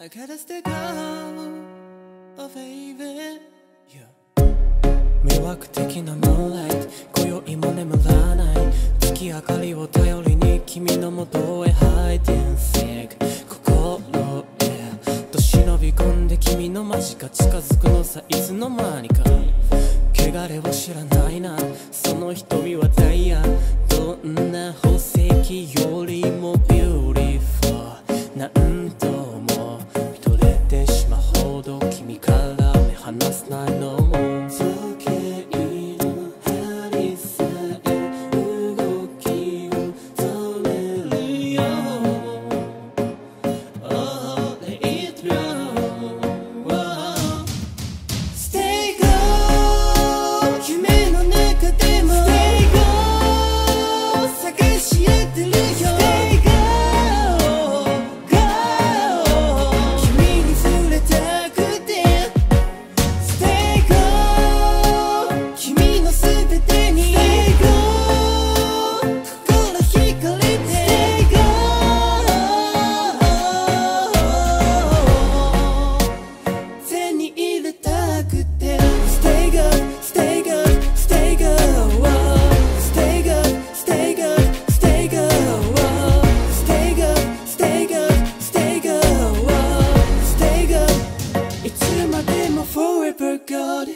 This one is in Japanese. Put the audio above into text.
I gotta stay down, oh baby. Yeah. 魅惑的なムーンライト。今宵も眠らない。月明かりを頼りに君の元へハイデンセク心へ。と忍び込んで君の間近近づくのさ。いつの間にか。汚れを知らないな。その瞳はダイヤ。no I'm a forever god.